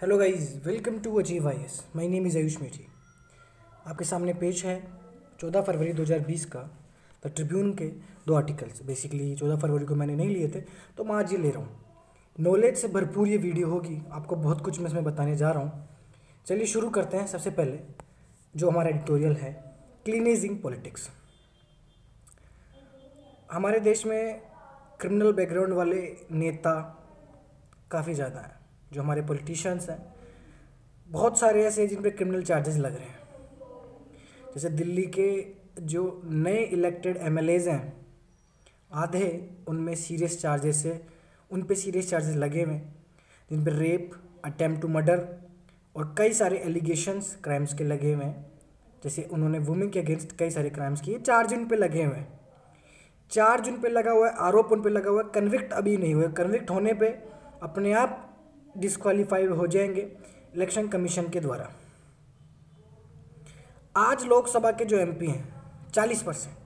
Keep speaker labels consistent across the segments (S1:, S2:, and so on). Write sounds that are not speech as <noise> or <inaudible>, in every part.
S1: Hello guys welcome to achieve I S my name is Ayush Methi आपके सामने पेश है 14 फरवरी 2020 का द ट्रिब्यून के दो आर्टिकल्स बेसिकली 14 फरवरी को मैंने नहीं लिए थे तो मैं आज ये ले रहा हूँ। नॉलेज से भरपूर ये वीडियो होगी। आपको बहुत कुछ मैं इसमें बताने जा रहा हूँ। चलिए शुरू करते हैं सबसे पहले, जो हमारा एडिटोरियल है क्लीनेजिंग पॉलिटिक्स हमारे देश में क्रिमिनल बैकग्राउंड वाले नेता काफ़ी ज़्यादा हैं। जो हमारे पॉलिटिशियंस हैं, बहुत सारे ऐसे हैं जिन पर क्रिमिनल चार्जेस लग रहे हैं। जैसे दिल्ली के जो नए इलेक्टेड एम हैं, आधे उनमें सीरियस चार्जेस है, उन पर सीरियस चार्जेस लगे हुए हैं, जिन पर रेप अटैम्प्ट टू मर्डर और कई सारे एलिगेशंस क्राइम्स के लगे हुए हैं। जैसे उन्होंने वुमेन के अगेंस्ट कई सारे क्राइम्स किए चार्ज उन पर लगे हुए हैं। चार्ज उन पर लगा हुआ है, आरोप उन पर लगा हुआ है कन्विक्ट अभी नहीं हुए। कन्विक्ट होने पे अपने आप डिस्कालीफाई हो जाएँगे इलेक्शन कमीशन के द्वारा। आज लोकसभा के जो एमपी हैं, चालीस परसेंट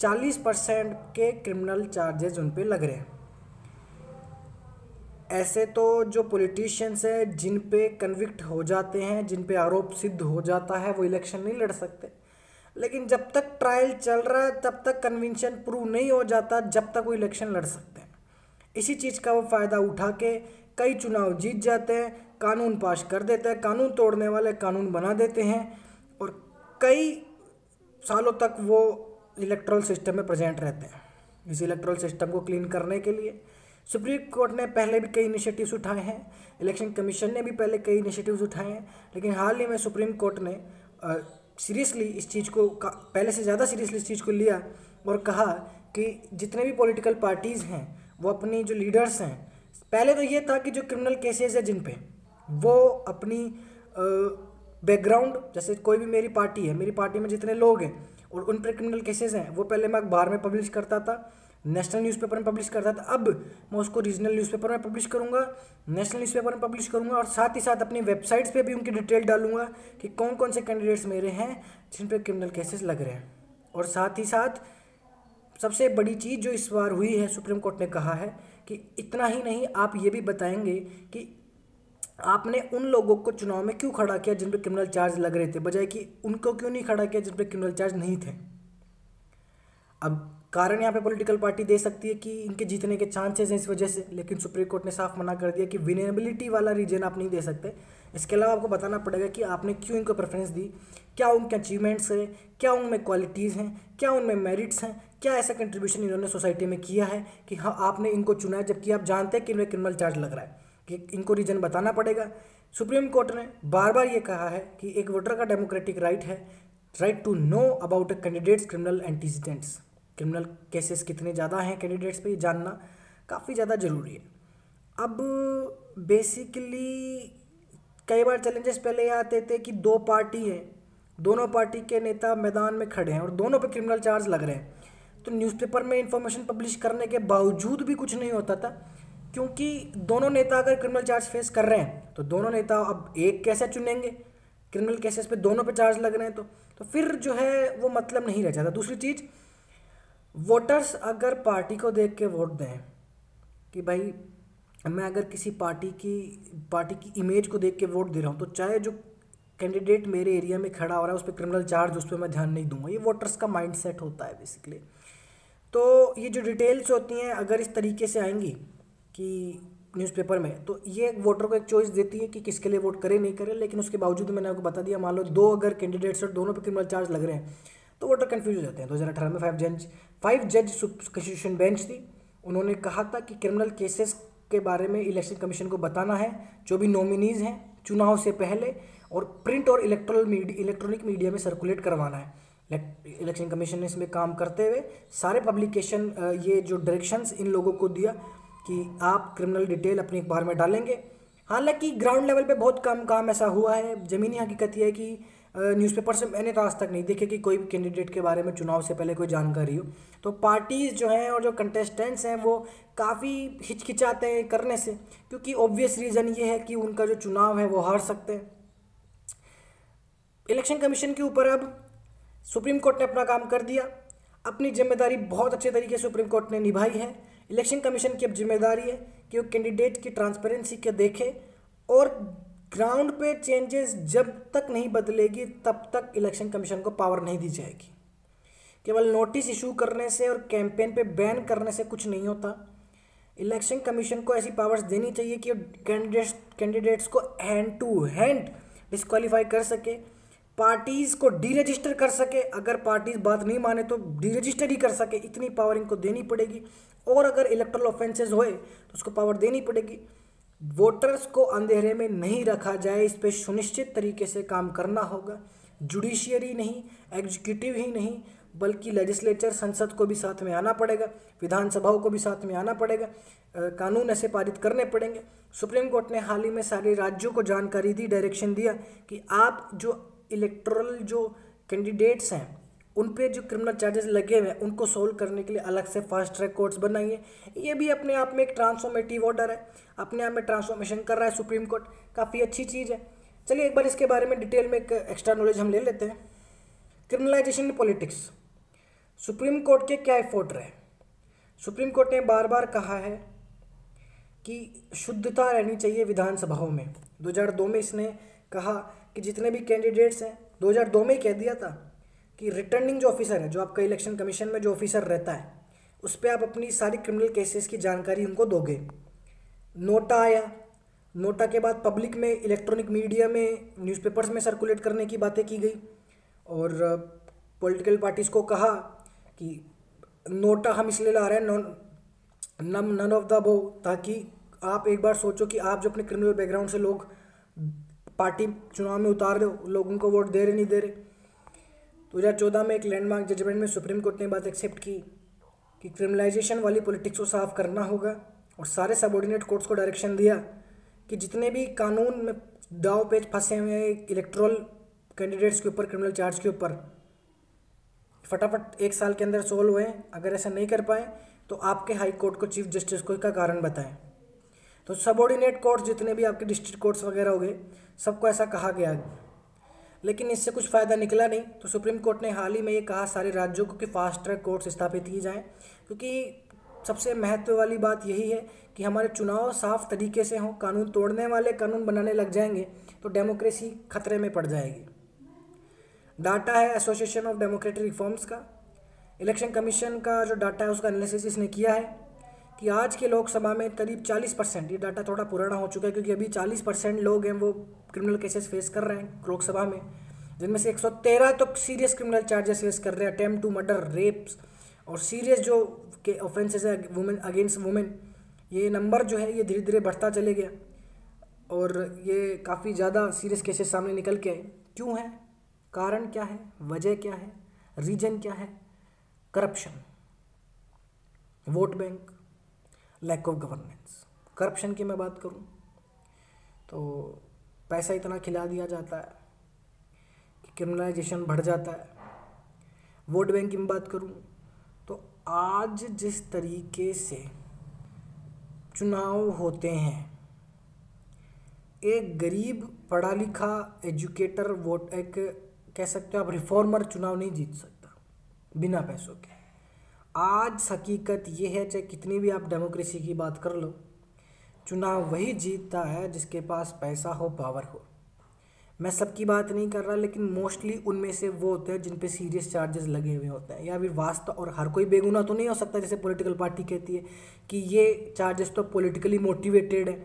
S1: चालीस परसेंट के क्रिमिनल चार्जेज उन पे लग रहे हैं। ऐसे तो जो पॉलिटिशियंस हैं, जिन पे कन्विक्ट हो जाते हैं, जिन पे आरोप सिद्ध हो जाता है, वो इलेक्शन नहीं लड़ सकते। लेकिन जब तक ट्रायल चल रहा है, तब तक कन्विंशन प्रूव नहीं हो जाता, जब तक वो इलेक्शन लड़ सकते हैं। इसी चीज़ का वो फ़ायदा उठा के कई चुनाव जीत जाते हैं, कानून पास कर देते हैं, कानून तोड़ने वाले कानून बना देते हैं और कई सालों तक वो इलेक्ट्रल सिस्टम में प्रेजेंट रहते हैं। इस इलेक्ट्रल सिस्टम को क्लीन करने के लिए सुप्रीम कोर्ट ने पहले भी कई इनिशिएटिव्स उठाए हैं इलेक्शन कमीशन ने भी पहले कई इनिशिएटिव्स उठाए हैं, लेकिन हाल ही में सुप्रीम कोर्ट ने सीरियसली इस चीज़ को पहले से ज़्यादा सीरियसली इस चीज़ को लिया और कहा कि जितने भी पॉलिटिकल पार्टीज़ हैं वो अपनी जो लीडर्स हैं, पहले तो ये था कि जो क्रिमिनल केसेस है जिन पे, वो अपनी बैकग्राउंड जैसे कोई भी मेरी पार्टी है, मेरी पार्टी में जितने लोग हैं और उन पर क्रिमिनल केसेस हैं, वो पहले मैं अखबार में पब्लिश करता था नेशनल न्यूज़पेपर में पब्लिश करता था, अब मैं उसको रीजनल न्यूज़पेपर में पब्लिश करूँगा नेशनल न्यूज़पेपर में पब्लिश करूँगा और साथ ही साथ अपनी वेबसाइट्स पे भी उनकी डिटेल डालूँगा कि कौन कौन से कैंडिडेट्स मेरे हैं जिन पर क्रिमिनल केसेस लग रहे हैं। और साथ ही साथ सबसे बड़ी चीज़ जो इस बार हुई है, सुप्रीम कोर्ट ने कहा है कि इतना ही नहीं, आप ये भी बताएँगे कि आपने उन लोगों को चुनाव में क्यों खड़ा किया जिन पर क्रिमिनल चार्ज लग रहे थे? बजाय कि उनको क्यों नहीं खड़ा किया जिन पर क्रिमिनल चार्ज नहीं थे? अब कारण यहाँ पे पॉलिटिकल पार्टी दे सकती है कि इनके जीतने के चांसेस हैं इस वजह से, लेकिन सुप्रीम कोर्ट ने साफ़ मना कर दिया कि विनेबिलिटी वाला रीजन आप नहीं दे सकते। इसके अलावा आपको बताना पड़ेगा कि आपने क्यों इनको प्रेफरेंस दी? क्या उनके अचीवमेंट्स हैं? क्या उनमें क्वालिटीज़ हैं? क्या उनमें मेरिट्स हैं? क्या ऐसा कंट्रीब्यूशन इन्होंने सोसाइटी में किया है कि हाँ आपने इनको चुना है, जबकि आप जानते हैं कि इनमें क्रिमिनल चार्ज लग रहा है। कि इनको रीजन बताना पड़ेगा। सुप्रीम कोर्ट ने बार बार ये कहा है कि एक वोटर का डेमोक्रेटिक राइट है right to know about a candidate's criminal antecedents criminal cases कितने ज़्यादा हैं कैंडिडेट्स पे, ये जानना काफ़ी ज़्यादा ज़रूरी है। अब बेसिकली कई बार चैलेंजेस पहले ये आते थे कि दो पार्टी हैं, दोनों पार्टी के नेता मैदान में खड़े हैं और दोनों पे क्रिमिनल चार्ज लग रहे हैं। तो न्यूज़पेपर में इंफॉर्मेशन पब्लिश करने के बावजूद भी कुछ नहीं होता था, क्योंकि दोनों नेता अगर क्रिमिनल चार्ज फेस कर रहे हैं तो दोनों नेता अब एक कैसे चुनेंगे? क्रिमिनल केसेस पे दोनों पे चार्ज लग रहे हैं तो तो फिर जो है वो मतलब नहीं रह जाता। दूसरी चीज़ वोटर्स अगर पार्टी को देख के वोट दें, कि भाई, मैं अगर किसी पार्टी की पार्टी की इमेज को देख के वोट दे रहा हूँ तो चाहे जो कैंडिडेट मेरे एरिया में खड़ा हो रहा है, उस पर क्रिमिनल चार्ज उस पर मैं ध्यान नहीं दूँगा। ये वोटर्स का माइंड सेट होता है बेसिकली तो ये जो डिटेल्स होती हैं अगर इस तरीके से आएँगी कि न्यूज़पेपर में तो ये वोटर को एक चॉइस देती है कि किसके लिए वोट करे, नहीं करे, लेकिन उसके बावजूद मैंने आपको बता दिया, मान लो दो अगर कैंडिडेट्स और दोनों पे क्रिमिनल चार्ज लग रहे हैं तो वोटर कन्फ्यूज़ हो जाते हैं। दो हज़ार अठारह में फाइव जज फाइव जज कॉन्स्टिट्यूशन बेंच थी। उन्होंने कहा था कि क्रिमिनल केसेस के बारे में इलेक्शन कमीशन को बताना है, जो भी नॉमिनीज़ हैं, चुनाव से पहले और प्रिंट और इलेक्ट्रल मीडिया इलेक्ट्रॉनिक मीडिया में सर्कुलेट करवाना है। इलेक्शन कमीशन ने इसमें काम करते हुए सारे पब्लिकेशन ये जो डायरेक्शंस इन लोगों को दिया कि आप क्रिमिनल डिटेल अपनी अखबार में डालेंगे। हालाँकि ग्राउंड लेवल पे बहुत कम काम ऐसा हुआ है। ज़मीनी हकीकत यह है कि न्यूज़पेपर से मैंने तो आज तक नहीं देखे कि कोई कैंडिडेट के बारे में चुनाव से पहले कोई जानकारी हो। तो पार्टीज़ जो हैं और जो कंटेस्टेंट्स हैं वो काफ़ी हिचकिचाते हैं करने से, क्योंकि ऑब्वियस रीज़न ये है कि उनका जो चुनाव है वो हार सकते हैं। इलेक्शन कमीशन के ऊपर अब सुप्रीम कोर्ट ने अपना काम कर दिया। अपनी ज़िम्मेदारी बहुत अच्छे तरीके से सुप्रीम कोर्ट ने निभाई है। इलेक्शन कमीशन की अब ज़िम्मेदारी है कि वो कैंडिडेट की ट्रांसपेरेंसी के देखे और ग्राउंड पे चेंजेस जब तक नहीं बदलेगी, तब तक इलेक्शन कमीशन को पावर नहीं दी जाएगी। केवल नोटिस इशू करने से और कैंपेन पे बैन करने से कुछ नहीं होता। इलेक्शन कमीशन को ऐसी पावर्स देनी चाहिए कि कैंडिडेट्स कैंडिडेट्स को हैंड टू हैंड डिस्कालीफाई कर सके। पार्टीज़ को डी रजिस्टर कर सके। अगर पार्टीज़ बात नहीं माने तो डी रजिस्टर ही कर सके। इतनी पावर इनको देनी पड़ेगी। और अगर इलेक्ट्रल ऑफेंसेज होए तो उसको पावर देनी पड़ेगी। वोटर्स को अंधेरे में नहीं रखा जाए, इस पर सुनिश्चित तरीके से काम करना होगा। जुडिशियरी नहीं एग्जीक्यूटिव ही नहीं, बल्कि लेजिस्लेचर संसद को भी साथ में आना पड़ेगा। विधानसभाओं को भी साथ में आना पड़ेगा। कानून ऐसे पारित करने पड़ेंगे। सुप्रीम कोर्ट ने हाल ही में सारे राज्यों को जानकारी दी डायरेक्शन दिया कि आप जो इलेक्ट्रल जो कैंडिडेट्स हैं, उन पे जो क्रिमिनल चार्जेस लगे हुए हैं, उनको सोल्व करने के लिए अलग से फास्ट ट्रैक कोर्ट्स बनाइए। ये भी अपने आप में एक ट्रांसफॉर्मेटिव ऑर्डर है। अपने आप में ट्रांसफॉर्मेशन कर रहा है सुप्रीम कोर्ट काफ़ी अच्छी चीज़ है। चलिए एक बार इसके बारे में डिटेल में एक एक्स्ट्रा नॉलेज हम ले लेते हैं। क्रिमिनलाइजेशन पॉलिटिक्स सुप्रीम कोर्ट के क्या एफोर्ट रहे? सुप्रीम कोर्ट ने बार बार कहा है कि शुद्धता रहनी चाहिए विधानसभाओं में। 2002 में इसने कहा कि जितने भी कैंडिडेट्स हैं 2002 में ही कह दिया था कि रिटर्निंग जो ऑफिसर है, जो आपका इलेक्शन कमीशन में जो ऑफिसर रहता है, उस पर आप अपनी सारी क्रिमिनल केसेस की जानकारी उनको दोगे। नोटा आया। नोटा के बाद पब्लिक में इलेक्ट्रॉनिक मीडिया में न्यूज़पेपर्स में सर्कुलेट करने की बातें की गई और पॉलिटिकल पार्टीज़ को कहा कि नोटा हम इसलिए ला रहे हैं, नॉन, नम नन ऑफ़ द बो ताकि आप एक बार सोचो कि आप जो अपने क्रिमिनल बैकग्राउंड से लोग पार्टी चुनाव में उतार रहे हो लोग उनको वोट दे रहे, नहीं दे रहे। दो हज़ार चौदह में एक लैंडमार्क जजमेंट में सुप्रीम कोर्ट ने बात एक्सेप्ट की कि क्रिमिनलाइजेशन वाली पॉलिटिक्स को साफ़ करना होगा और सारे सबॉर्डिनेट कोर्ट्स को डायरेक्शन दिया कि जितने भी कानून में दाव पेज फंसे हुए हैं इलेक्ट्रल कैंडिडेट्स के ऊपर क्रिमिनल चार्ज के ऊपर, फटाफट एक साल के अंदर सोल्व हुए अगर ऐसा नहीं कर पाए तो आपके हाई कोर्ट को चीफ जस्टिस को इसका कारण बताएँ। तो सबॉर्डिनेट कोर्ट्स जितने भी आपके डिस्ट्रिक्ट कोर्ट्स वगैरह हो गए, सबको ऐसा कहा गया लेकिन इससे कुछ फ़ायदा निकला नहीं। तो सुप्रीम कोर्ट ने हाल ही में ये कहा सारे राज्यों को कि फास्ट ट्रैक कोर्ट्स स्थापित किए जाएँ, क्योंकि सबसे महत्व वाली बात यही है कि हमारे चुनाव साफ़ तरीके से हों, कानून तोड़ने वाले कानून बनाने लग जाएँगे तो डेमोक्रेसी खतरे में पड़ जाएगी। डाटा है एसोसिएशन ऑफ़ डेमोक्रेटिक रिफॉर्म्स का। इलेक्शन कमीशन का जो डाटा है, उसका एनालिसिस इसने किया है। कि आज के लोकसभा में करीब 40 परसेंट, ये डाटा थोड़ा पुराना हो चुका है क्योंकि अभी 40 परसेंट लोग हैं, वो क्रिमिनल केसेस फेस कर रहे हैं लोकसभा में। जिनमें से 113 तो सीरियस क्रिमिनल चार्जेस फेस कर रहे हैं अटैम्प्ट टू मर्डर रेप्स और सीरियस जो के ऑफेंसेस है वुमेन अगेंस्ट वुमेन ये नंबर जो है, ये धीरे धीरे बढ़ता चले गया और ये काफ़ी ज़्यादा सीरियस केसेस सामने निकल के आए। क्यों है? कारण क्या है? वजह क्या है? रीजन क्या है? Corruption vote bank lack of governance corruption की मैं बात करूँ तो पैसा इतना खिला दिया जाता है कि क्रिमिनलाइजेशन बढ़ जाता है। वोट बैंक की मैं बात करूँ तो आज जिस तरीके से चुनाव होते हैं, एक गरीब पढ़ा लिखा एजुकेटर वोट एक कह सकते हो आप रिफॉर्मर चुनाव नहीं जीत सकता, बिना पैसों के। आज हकीकत ये है, चाहे कितनी भी आप डेमोक्रेसी की बात कर लो, चुनाव वही जीतता है जिसके पास पैसा हो पावर हो। मैं सबकी बात नहीं कर रहा, लेकिन मोस्टली उनमें से वो होते हैं जिन पे सीरियस चार्जेस लगे हुए होते हैं। या फिर वास्तव और हर कोई बेगुना तो नहीं हो सकता, जैसे पॉलिटिकल पार्टी कहती है कि ये चार्जेस तो पॉलिटिकली मोटिवेटेड है।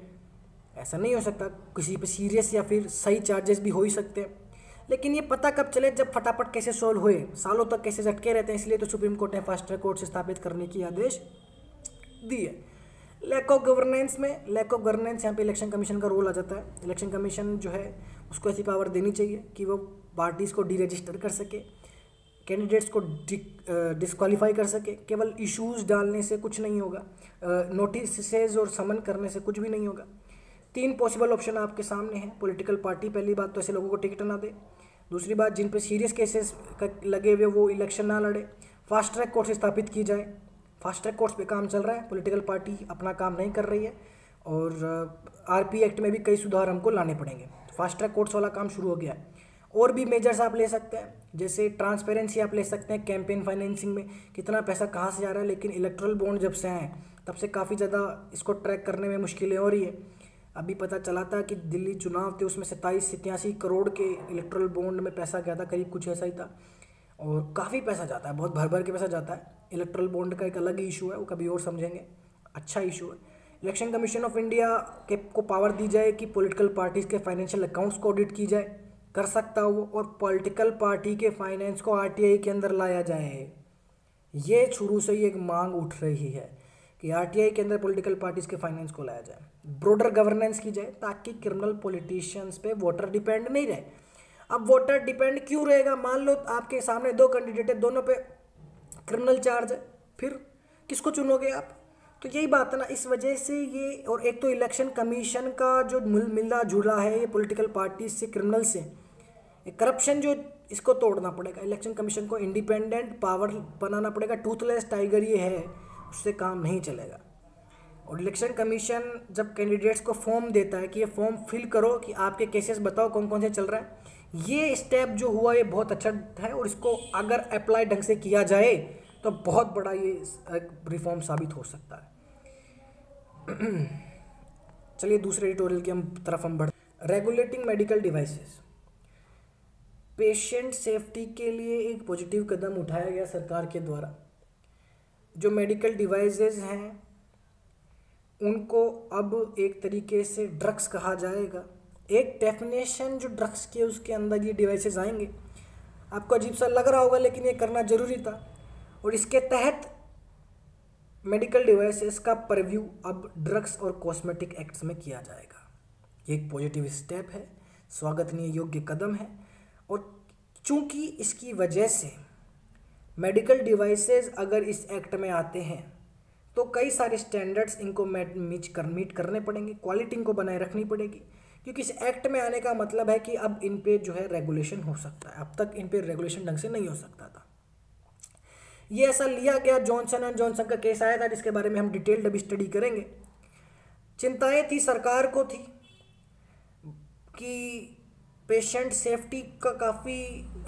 S1: ऐसा नहीं हो सकता, किसी पे सीरियस या फिर सही चार्जेस भी हो ही सकते हैं। लेकिन ये पता कब चले, जब फटाफट कैसे सोल्व हुए? सालों तक कैसे झटके रहते हैं, इसलिए तो सुप्रीम कोर्ट ने फास्ट ट्रैक कोर्ट स्थापित करने की आदेश दिए। लैक ऑफ़ गवर्नेंस में लैक ऑफ़ गवर्नेंस यहाँ पे इलेक्शन कमीशन का रोल आ जाता है। इलेक्शन कमीशन जो है, उसको ऐसी पावर देनी चाहिए कि वो पार्टीज़ को डी रजिस्टर कर सके कैंडिडेट्स को डिस्कालीफाई कर सके। केवल इश्यूज़ डालने से कुछ नहीं होगा नोटिस और समन करने से कुछ भी नहीं होगा। तीन पॉसिबल ऑप्शन आपके सामने हैं। पॉलिटिकल पार्टी पहली बात तो ऐसे लोगों को टिकट ना दे। दूसरी बात, जिन पर सीरियस केसेस लगे हुए वो इलेक्शन ना लड़े। फास्ट ट्रैक कोर्ट स्थापित की जाए। फास्ट ट्रैक कोर्ट्स पे काम चल रहा है। पॉलिटिकल पार्टी अपना काम नहीं कर रही है। और आरपी एक्ट में भी कई सुधार हमको लाने पड़ेंगे। फास्ट ट्रैक कोर्ट्स वाला काम शुरू हो गया है। और भी मेजर्स आप ले सकते हैं। जैसे ट्रांसपेरेंसी आप ले सकते हैं कैंपेन फाइनेंसिंग में। कितना पैसा कहाँ से जा रहा है, लेकिन इलेक्ट्रल बॉन्ड जब से आए तब से काफ़ी ज़्यादा इसको ट्रैक करने में मुश्किलें हो रही है। अभी पता चला था कि दिल्ली चुनाव थे, उसमें सत्ताईस, सत्यासी करोड़ के इलेक्ट्रल बॉन्ड में पैसा गया था, करीब कुछ ऐसा ही था। और काफ़ी पैसा जाता है, बहुत भर भर के पैसा जाता है। इलेक्ट्रल बॉन्ड का एक अलग ही इशू है, वो कभी और समझेंगे। अच्छा इशू है। इलेक्शन कमीशन ऑफ़ इंडिया के, को पावर दी जाए कि पॉलिटिकल पार्टीज़ के फाइनेंशियल अकाउंट्स को ऑडिट की जाए, कर सकता हो और पॉलिटिकल पार्टी के फाइनेंस को आरटीआई के अंदर लाया जाए। ये शुरू से ही एक मांग उठ रही है। कि आरटीआई के अंदर पॉलिटिकल पार्टीज़ के फाइनेंस को लाया जाए। ब्रोडर गवर्नेंस की जाए ताकि क्रिमिनल पॉलिटिशियंस पे वोटर डिपेंड नहीं रहे। अब वोटर डिपेंड क्यों रहेगा? मान लो आपके सामने दो कैंडिडेट है, दोनों पे क्रिमिनल चार्ज है, फिर किसको चुनोगे आप? तो यही बात है ना, इस वजह से ये और एक तो इलेक्शन कमीशन का जो मिलना जुड़ा है ये पॉलिटिकल पार्टी से क्रिमिनल से करप्शन जो इसको तोड़ना पड़ेगा। इलेक्शन कमीशन को इंडिपेंडेंट पावर बनाना पड़ेगा। टूथलेस टाइगर ये है। उससे काम नहीं चलेगा। और इलेक्शन कमीशन जब कैंडिडेट्स को फॉर्म देता है कि ये फॉर्म फिल करो कि आपके केसेस बताओ कौन कौन से चल रहा है, ये स्टेप जो हुआ ये बहुत अच्छा है और इसको अगर अप्लाई ढंग से किया जाए तो बहुत बड़ा ये रिफॉर्म साबित हो सकता है। <clears throat> चलिए दूसरे एडिटोरियल की हम तरफ़ हम बढ़ regulating medical devices patient safety के लिए एक पॉजिटिव कदम उठाया गया सरकार के द्वारा। जो मेडिकल डिवाइसेस हैं, उनको अब एक तरीके से ड्रग्स कहा जाएगा। एक डेफिनेशन जो ड्रग्स के उसके अंदर ये डिवाइसेस आएँगे। आपको अजीब सा लग रहा होगा, लेकिन ये करना ज़रूरी था। और इसके तहत मेडिकल डिवाइसेस का परव्यू अब ड्रग्स और कॉस्मेटिक एक्ट्स में किया जाएगा। ये एक पॉजिटिव स्टेप है, स्वागतनीय योग्य कदम है। और चूँकि इसकी वजह से मेडिकल डिवाइसेस अगर इस एक्ट में आते हैं तो कई सारे स्टैंडर्ड्स इनको मीच कर मीट करने पड़ेंगे क्वालिटी इनको बनाए रखनी पड़ेगी। क्योंकि इस एक्ट में आने का मतलब है कि अब इन पे जो है रेगुलेशन हो सकता है। अब तक इन पे रेगुलेशन ढंग से नहीं हो सकता था। ये ऐसा लिया गया जॉनसन एंड जॉनसन का केस आया था, जिसके बारे में हम डिटेल्ड अभी स्टडी करेंगे। चिंताएँ थी सरकार को थी कि पेशेंट सेफ्टी का काफ़ी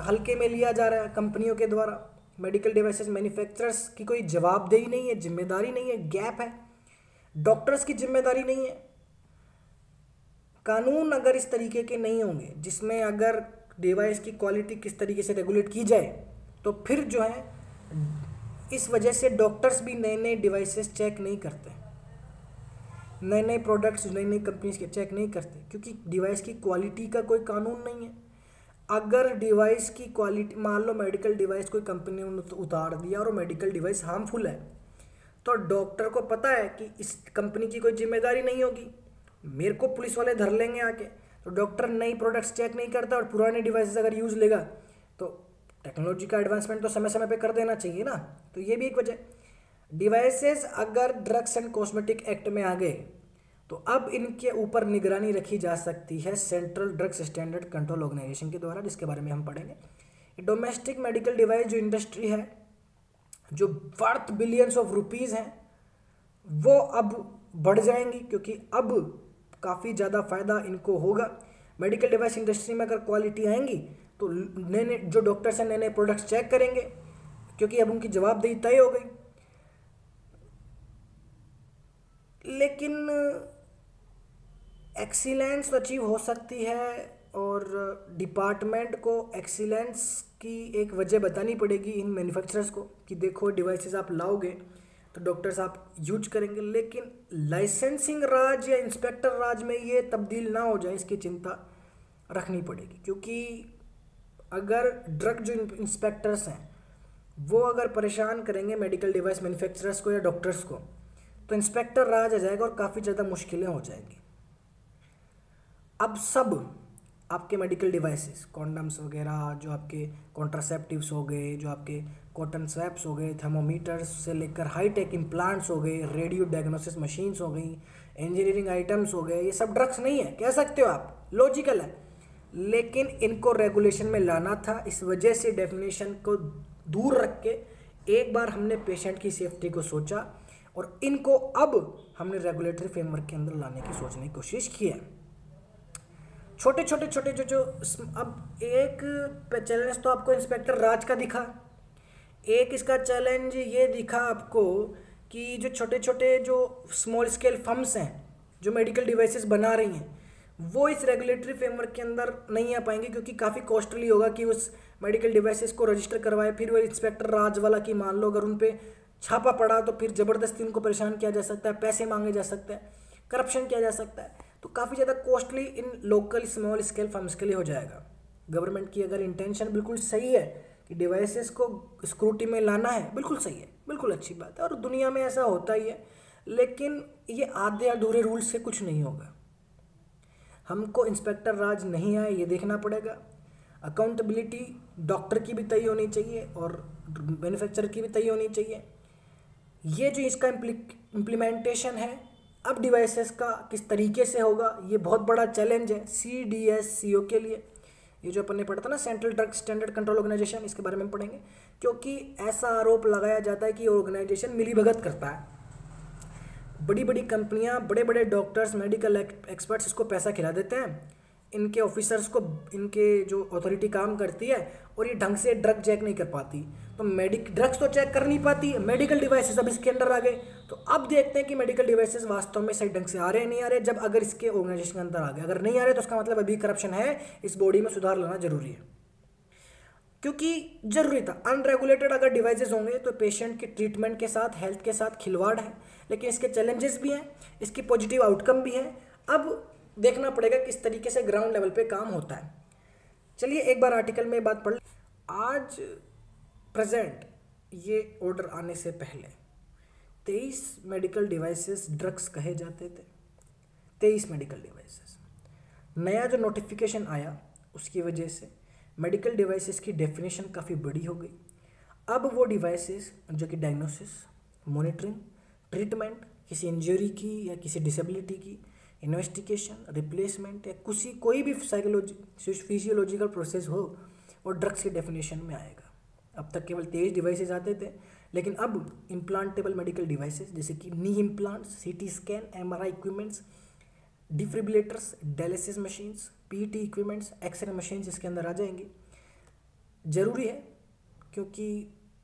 S1: हल्के में लिया जा रहा है कंपनियों के द्वारा। मेडिकल डिवाइसेस मैन्युफैक्चरर्स की कोई जवाबदेही नहीं है, ज़िम्मेदारी नहीं है, गैप है। डॉक्टर्स की ज़िम्मेदारी नहीं है। कानून अगर इस तरीके के नहीं होंगे, जिसमें अगर डिवाइस की क्वालिटी किस तरीके से रेगुलेट की जाए तो फिर जो है, इस वजह से डॉक्टर्स भी नए नए डिवाइसेस चेक नहीं करते। नए नए प्रोडक्ट्स नई नई कंपनीज़ के चेक नहीं करते, क्योंकि डिवाइस की क्वालिटी का कोई कानून नहीं है। अगर डिवाइस की क्वालिटी, मान लो मेडिकल डिवाइस कोई कंपनी ने उतार दिया और मेडिकल डिवाइस हार्मफुल है तो डॉक्टर को पता है कि इस कंपनी की कोई ज़िम्मेदारी नहीं होगी। मेरे को पुलिस वाले धर लेंगे आके। तो डॉक्टर नई प्रोडक्ट्स चेक नहीं करता और पुराने डिवाइसेस अगर यूज़ लेगा तो टेक्नोलॉजी का एडवांसमेंट तो समय समय पे कर देना चाहिए ना। तो ये भी एक वजह। डिवाइसेस अगर ड्रग्स एंड कॉस्मेटिक एक्ट में आ गए तो अब इनके ऊपर निगरानी रखी जा सकती है central drugs standard control organisation के द्वारा, जिसके बारे में हम पढ़ेंगे। डोमेस्टिक मेडिकल डिवाइस जो इंडस्ट्री है, जो वर्थ बिलियंस ऑफ़ रुपीज़ हैं, वो अब बढ़ जाएँगी, क्योंकि अब काफ़ी ज़्यादा फ़ायदा इनको होगा। मेडिकल डिवाइस इंडस्ट्री में अगर क्वालिटी आएँगी तो नए नए जो डॉक्टर्स हैं नए नए प्रोडक्ट्स चेक करेंगे, क्योंकि अब उनकी जवाबदेही तय हो गई। लेकिन एक्सीलेंस अचीव हो सकती है और डिपार्टमेंट को एक्सीलेंस की एक वजह बतानी पड़ेगी इन मैन्युफैक्चरर्स को कि देखो डिवाइसेस आप लाओगे तो डॉक्टर्स आप यूज़ करेंगे, लेकिन लाइसेंसिंग राज या इंस्पेक्टर राज में ये तब्दील ना हो जाए, इसकी चिंता रखनी पड़ेगी। क्योंकि अगर ड्रग जो इंस्पेक्टर्स हैं, वो अगर परेशान करेंगे मेडिकल डिवाइस मैन्युफैक्चरर्स को या डॉक्टर्स को तो इंस्पेक्टर राज आ जाएगा और काफ़ी ज़्यादा मुश्किलें हो जाएँगी। अब सब आपके मेडिकल डिवाइसेस कॉन्डम्स वगैरह, जो आपके कॉन्ट्रासेप्टिव्स हो गए, जो आपके कॉटन स्वैप्स हो गए थर्मोमीटर्स से लेकर हाई टेक इम्प्लांट्स हो गए रेडियो डायग्नोसिस मशीन्स हो गई इंजीनियरिंग आइटम्स हो गए, ये सब ड्रग्स नहीं है, कह सकते हो आप लॉजिकल है। लेकिन इनको रेगुलेशन में लाना था, इस वजह से डेफिनेशन को दूर रख के एक बार हमने पेशेंट की सेफ्टी को सोचा और इनको अब हमने रेगुलेटरी फ्रेमवर्क के अंदर लाने की सोचने की कोशिश की है। छोटे छोटे छोटे जो जो अब एक चैलेंज तो आपको इंस्पेक्टर राज का दिखा। एक इसका चैलेंज ये दिखा आपको कि जो छोटे छोटे जो स्मॉल स्केल फर्म्स हैं, जो मेडिकल डिवाइसेस बना रही हैं, वो इस रेगुलेटरी फ्रेमवर्क के अंदर नहीं आ पाएँगे क्योंकि काफ़ी कॉस्टली होगा कि उस मेडिकल डिवाइसेस को रजिस्टर करवाए, फिर वो इंस्पेक्टर राज वाला की मान लो अगर उन पर छापा पड़ा तो फिर ज़बरदस्ती उनको परेशान किया जा सकता है, पैसे मांगे जा सकते हैं करप्शन किया जा सकता है। तो काफ़ी ज़्यादा कॉस्टली इन लोकल स्मॉल स्केल फर्म्स के लिए हो जाएगा। गवर्नमेंट की अगर इंटेंशन बिल्कुल सही है कि डिवाइसेस को स्क्रूटी में लाना है, बिल्कुल सही है, बिल्कुल अच्छी बात है और दुनिया में ऐसा होता ही है, लेकिन ये आधे अधूरे रूल से कुछ नहीं होगा। हमको इंस्पेक्टर राज नहीं आए, ये देखना पड़ेगा। अकाउंटेबिलिटी डॉक्टर की भी तय होनी चाहिए और मैन्युफैक्चरर की भी तय होनी चाहिए। ये जो इसका इम्प्लीमेंटेशन है अब डिवाइसेस का किस तरीके से होगा, ये बहुत बड़ा चैलेंज है सी डी एस सी ओ के लिए। ये जो अपन ने पढ़ा था ना central drug standard control organisation इसके बारे में पढ़ेंगे। क्योंकि ऐसा आरोप लगाया जाता है कि ऑर्गेनाइजेशन मिली भगत करता है। बड़ी बड़ी कंपनियाँ बड़े बड़े डॉक्टर्स मेडिकल एक्सपर्ट्स इसको पैसा खिला देते हैं। इनके ऑफिसर्स को, इनके जो अथॉरिटी काम करती है, और ये ढंग से ड्रग चेक नहीं कर पाती। तो मेडिक ड्रग्स तो चेक कर नहीं पाती मेडिकल डिवाइसेस अब इसके अंडर आ गए। तो अब देखते हैं कि मेडिकल डिवाइसेस वास्तव में सही ढंग से आ रहे हैं, नहीं आ रहे जब अगर इसके ऑर्गेनाइजेशन के अंदर आ गए अगर नहीं आ रहे तो उसका मतलब अभी करप्शन है, इस बॉडी में सुधार लाना ज़रूरी है। क्योंकि ज़रूरी था अनरेगुलेटेड अगर डिवाइसेस होंगे तो पेशेंट के ट्रीटमेंट के साथ हेल्थ के साथ खिलवाड़ है। लेकिन इसके चैलेंजेस भी हैं, इसकी पॉजिटिव आउटकम भी है। अब देखना पड़ेगा किस तरीके से ग्राउंड लेवल पे काम होता है। चलिए एक बार आर्टिकल में बात पढ़ आज प्रेजेंट ये ऑर्डर आने से पहले तेईस मेडिकल डिवाइसेस ड्रग्स कहे जाते थे। तेईस मेडिकल डिवाइसेस नया जो नोटिफिकेशन आया, उसकी वजह से मेडिकल डिवाइसेस की डेफिनेशन काफ़ी बड़ी हो गई। अब वो डिवाइसेस जो कि डायग्नोसिस मॉनिटरिंग ट्रीटमेंट किसी इंजरी की या किसी डिसेबिलिटी की इन्वेस्टिगेशन रिप्लेसमेंट या किसी कोई भी साइकोलॉजी फिजियोलॉजिकल प्रोसेस हो, वो ड्रग्स की डेफिनेशन में आएगा। अब तक केवल तेईस डिवाइसेज आते थे, लेकिन अब इम्प्लांटेबल मेडिकल डिवाइसेस जैसे कि knee implant C T scan M R I equipments defibrillators dialysis machines P T equipments X ray machines इसके अंदर आ जाएँगी। ज़रूरी है, क्योंकि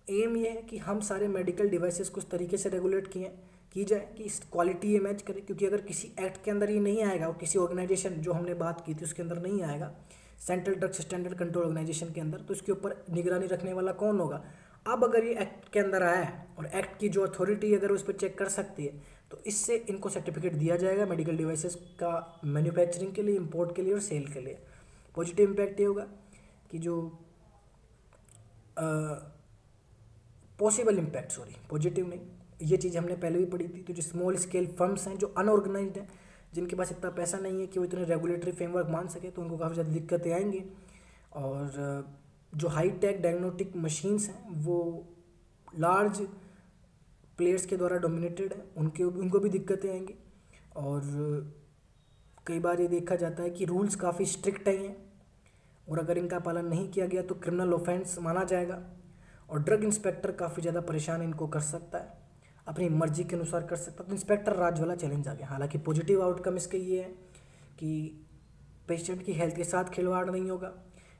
S1: एम ये है कि हम सारे मेडिकल डिवाइसेस कुछ तरीके से रेगुलेट किए, की जाए, कि इस क्वालिटी ये मैच करे, क्योंकि अगर किसी एक्ट के अंदर ये नहीं आएगा, और किसी ऑर्गेनाइजेशन जो हमने बात की थी उसके अंदर नहीं आएगा central drugs standard control organisation के अंदर तो इसके ऊपर निगरानी रखने वाला कौन होगा? अब अगर ये एक्ट के अंदर आया है और एक्ट की जो अथॉरिटी अगर उस पर चेक कर सकती है तो इससे इनको सर्टिफिकेट दिया जाएगा मेडिकल डिवाइसेस का मैन्युफैक्चरिंग के लिए इम्पोर्ट के लिए और सेल के लिए। पॉजिटिव इम्पैक्ट ये होगा कि जो पॉसिबल इम्पैक्ट सॉरी पॉजिटिव नहीं, ये चीज़ हमने पहले भी पढ़ी थी तो जो स्मॉल स्केल फर्म्स हैं, जो अनऑर्गेनाइज हैं जिनके पास इतना पैसा नहीं है कि वो इतने रेगुलेटरी फ्रेमवर्क मान सके तो उनको काफ़ी ज़्यादा दिक्कतें आएँगी। और जो हाई टेक डायग्नोटिक मशीन्स हैं, वो लार्ज प्लेयर्स के द्वारा डोमिनेटेड है, उनके, उनको भी दिक्कतें आएँगी। और, कई बार ये देखा जाता है कि रूल्स काफ़ी स्ट्रिक्ट हैं और अगर इनका पालन नहीं किया गया तो क्रिमिनल ऑफेंस माना जाएगा, और ड्रग इंस्पेक्टर काफ़ी ज़्यादा परेशान इनको कर सकता है। अपनी मर्ज़ी के अनुसार कर सकता। तो इंस्पेक्टर राज वाला चैलेंज आ गया। हालाँकि पॉजिटिव आउटकम इसका ये है कि पेशेंट की हेल्थ के साथ खिलवाड़ नहीं होगा।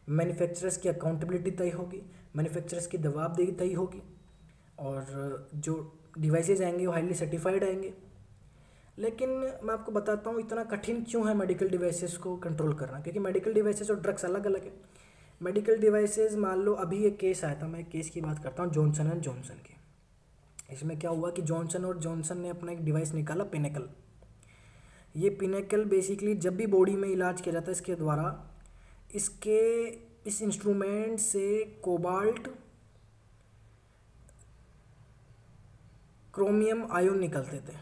S1: मैन्युफैक्चरर्स की अकाउंटेबिलिटी तय होगी। मैन्युफैक्चरर्स की दबावदेही तय होगी। और जो डिवाइसेज आएँगे, वो हाईली सर्टिफाइड आएँगे। लेकिन मैं आपको बताता हूँ, इतना कठिन क्यों है मेडिकल डिवाइसेस को कंट्रोल करना? क्योंकि मेडिकल डिवाइसेस और ड्रग्स अलग अलग है। मेडिकल डिवाइसेस मान लो, अभी एक केस आया था, मैं केस की बात करता हूँ जॉनसन एंड जॉनसन की। इसमें क्या हुआ कि जॉनसन और जॉनसन ने अपना एक डिवाइस निकाला पिनेकल ये पिनेकल बेसिकली जब भी बॉडी में इलाज किया जाता है इसके द्वारा, इसके, इस इंस्ट्रूमेंट से कोबाल्ट क्रोमियम आयोन निकलते थे।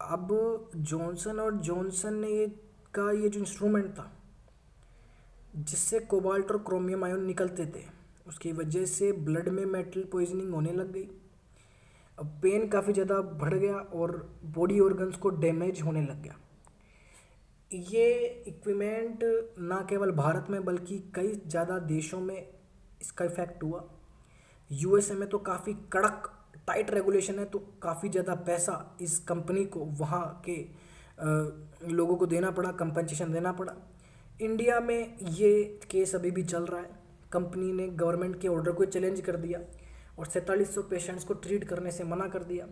S1: अब जॉनसन और जॉनसन ने का ये जो इंस्ट्रूमेंट था, जिससे कोबाल्ट और क्रोमियम आयोन निकलते थे उसकी वजह से ब्लड में मेटल पॉइजनिंग होने लग गई। अब पेन काफ़ी ज़्यादा बढ़ गया और बॉडी ऑर्गन्स को डैमेज होने लग गया। ये इक्विपमेंट ना केवल भारत में बल्कि कई ज़्यादा देशों में इसका इफ़ेक्ट हुआ। यूएसए में तो काफ़ी कड़क टाइट रेगुलेशन है तो काफ़ी ज़्यादा पैसा इस कंपनी को, वहाँ के लोगों को देना पड़ा कंपनसेशन देना पड़ा। इंडिया में ये केस अभी भी चल रहा है। कंपनी ने गवर्नमेंट के ऑर्डर को चैलेंज कर दिया और सैंतालीस पेशेंट्स को ट्रीट करने से मना कर दिया।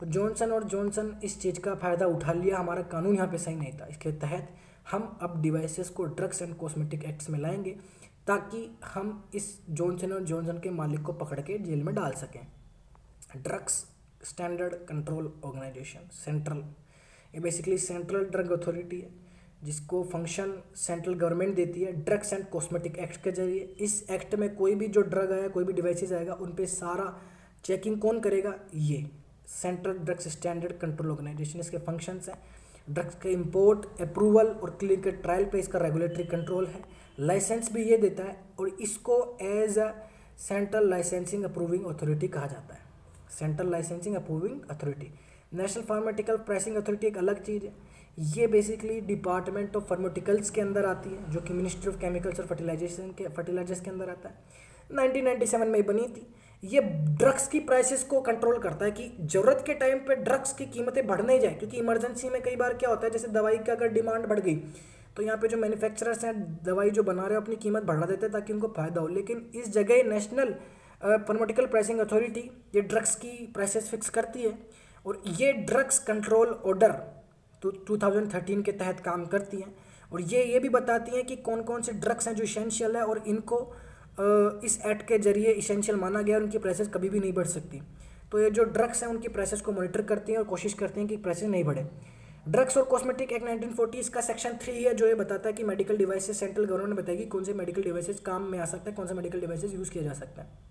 S1: तो जॉनसन और जॉनसन इस चीज़ का फ़ायदा उठा लिया, हमारा कानून यहाँ पे सही नहीं था। इसके तहत हम अब डिवाइसेस को ड्रग्स एंड कॉस्मेटिक एक्ट्स में लाएँगे ताकि हम इस जॉनसन और जॉनसन के मालिक को पकड़ के जेल में डाल सकें। Drugs standard control organisation, central. ये बेसिकली सेंट्रल ड्रग अथॉरिटी है। जिसको फ़ंक्शन सेंट्रल गवर्नमेंट देती है ड्रग्स एंड कॉस्मेटिक एक्ट के ज़रिए। इस एक्ट में कोई भी जो ड्रग आया, कोई भी डिवाइसेस आएगा, उन पर सारा चेकिंग कौन करेगा? ये central drugs standard control organisation इसके फ़ंक्शंस हैं। ड्रग्स के इंपोर्ट अप्रूवल और क्लिनिकल ट्रायल पे इसका रेगुलेटरी कंट्रोल है। लाइसेंस भी ये देता है और इसको as a central licensing approving authority कहा जाता है। Central licensing approving authority national pharmaceutical pricing authority एक अलग चीज़ है। ये बेसिकली डिपार्टमेंट ऑफ़ फार्मेटिकल्स के अंदर आती है, जो कि मिनिस्ट्री ऑफ़ केमिकल्स और फर्टिलाइजेशन के फर्टिलाइजर्स के अंदर आता है। 1997 में बनी थी। ये ड्रग्स की प्राइसेस को कंट्रोल करता है कि ज़रूरत के टाइम पे ड्रग्स की कीमतें बढ़ नहीं जाए, क्योंकि इमरजेंसी में कई बार क्या होता है, जैसे दवाई का अगर डिमांड बढ़ गई तो यहाँ पे जो मैन्युफैक्चरर्स हैं, दवाई जो बना रहे हैं, अपनी कीमत बढ़ा देते हैं ताकि उनको फ़ायदा हो। लेकिन इस जगह नेशनल फार्मेटिकल प्राइसिंग अथॉरिटी ये ड्रग्स की प्राइसेस फिक्स करती है और ये ड्रग्स कंट्रोल ऑर्डर तो टू थाउज़ेंड के तहत काम करती हैं। और ये ये भी बताती हैं कि कौन कौन से ड्रग्स हैं जो इसेंशियल है और इनको इस एक्ट के ज़रिए इसेंशियल माना गया और उनकी प्राइसेस कभी भी नहीं बढ़ सकती। तो ये जो ड्रग्स हैं, उनकी प्राइसेस को मॉनिटर करती हैं और कोशिश करती हैं कि प्राइसेस नहीं बढ़े। ड्रग्स और कॉस्मेटिक एक्ट 1940 इसका सेक्शन थ्री है, जो ये बताता है कि मेडिकल डिवाइसेस सेंट्रल गवर्नमेंट बताएगी कौन से मेडिकल डिवाइसेस काम में आ सकता है, कौन सा मेडिकल डिवाइसेस यूज़ किया जा सकता है।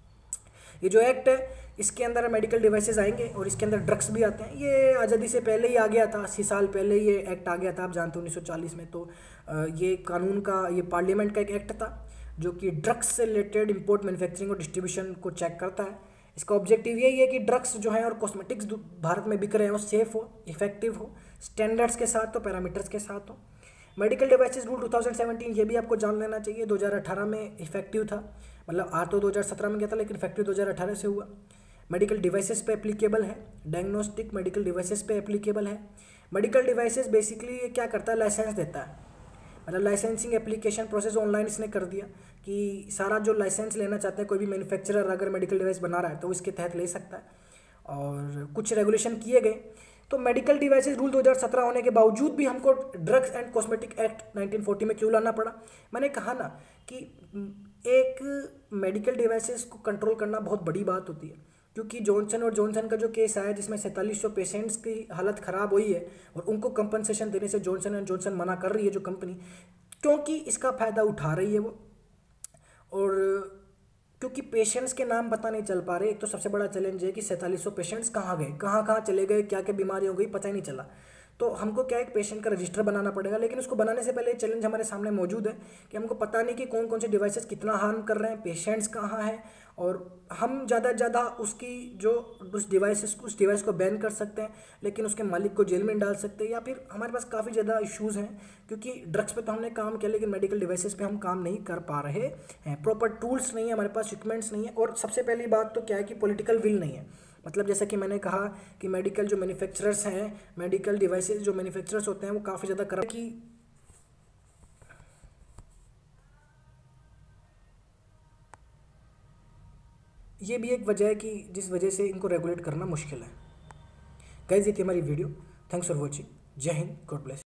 S1: ये जो एक्ट है, इसके अंदर मेडिकल डिवाइसेस आएँगे और इसके अंदर ड्रग्स भी आते हैं। ये आज़ादी से पहले ही आ गया था, अस्सी साल पहले ये एक्ट आ गया था, आप जानते हो उन्नीस सौ चालीस में तो ये कानून का, ये पार्लियामेंट का एक एक्ट था, जो कि ड्रग्स से रिलेटेड इंपोर्ट मैन्युफैक्चरिंग और डिस्ट्रीब्यूशन को चेक करता है। इसका ऑब्जेक्टिव यही है कि ड्रग्स जो है और कॉस्मेटिक्स भारत में बिक रहे हैं, वो सेफ़ हो इफ़ेक्टिव हो स्टैंडर्ड्स के साथ हो पैरामीटर्स के साथ हो। मेडिकल डिवाइसेस रूल 2017 ये भी आपको जान लेना चाहिए। 2018 में इफ़ेक्टिव था। मतलब आ तो 2017 में गया था, लेकिन इफ़ेक्टिव 2018 से हुआ। मेडिकल डिवाइसेस पे एप्लीकेबल है डायग्नोस्टिक मेडिकल डिवाइसेस पे एप्लीकेबल है। मेडिकल डिवाइसेस बेसिकली ये क्या करता है लाइसेंस देता है। मतलब लाइसेंसिंग एप्लीकेशन प्रोसेस ऑनलाइन इसने कर दिया कि सारा जो लाइसेंस लेना चाहते हैं, कोई भी मैन्युफैक्चरर अगर मेडिकल डिवाइस बना रहा है तो इसके तहत ले सकता है। और कुछ रेगुलेशन किए गए। तो मेडिकल डिवाइसेस रूल 2017 होने के बावजूद भी हमको ड्रग्स एंड कॉस्मेटिक एक्ट 1940 में क्यों लाना पड़ा? मैंने कहा ना कि एक मेडिकल डिवाइसेस को कंट्रोल करना बहुत बड़ी बात होती है। क्योंकि जॉनसन और जॉनसन का जो केस आया, जिसमें सैंतालीस सौ पेशेंट्स की हालत ख़राब हुई है, और उनको कंपनसेशन देने से जॉनसन एंड जॉनसन मना कर रही है जो कंपनी क्योंकि इसका फ़ायदा उठा रही है वो। और क्योंकि पेशेंट्स के नाम पता नहीं चल पा रहे, एक तो सबसे बड़ा चैलेंज है कि सैंतालीस सौ पेशेंट्स कहाँ गए कहाँ कहाँ चले गए क्या क्या बीमारी हो गई, पता ही नहीं चला। तो हमको क्या एक पेशेंट का रजिस्टर बनाना पड़ेगा, लेकिन उसको बनाने से पहले चैलेंज हमारे सामने मौजूद है कि हमको पता नहीं कि कौन कौन से डिवाइसेस कितना हार्म कर रहे हैं पेशेंट्स कहाँ हैं, और हम ज़्यादा से ज़्यादा उसकी जो, उस डिवाइस उस डिवाइस को बैन कर सकते हैं, लेकिन उसके मालिक को जेल में डाल सकते हैं, या फिर हमारे पास काफ़ी ज़्यादा इश्यूज़ हैं, क्योंकि ड्रग्स पे तो हमने काम किया, लेकिन मेडिकल डिवाइसेस पे हम काम नहीं कर पा रहे हैं। प्रॉपर टूल्स नहीं है, हमारे पास इक्विपमेंट्स नहीं है, और सबसे पहली बात तो क्या है कि पॉलिटिकल विल नहीं है। मतलब जैसा कि मैंने कहा कि मेडिकल जो मैन्युफैक्चरर्स हैं मेडिकल डिवाइसेस जो मैन्युफैक्चरर्स होते हैं, वो काफ़ी ज़्यादा कर कि ये भी एक वजह है कि जिस वजह से इनको रेगुलेट करना मुश्किल है। ये थी हमारी वीडियो थैंक्स फॉर वॉचिंग जय हिंद गॉड ब्लेस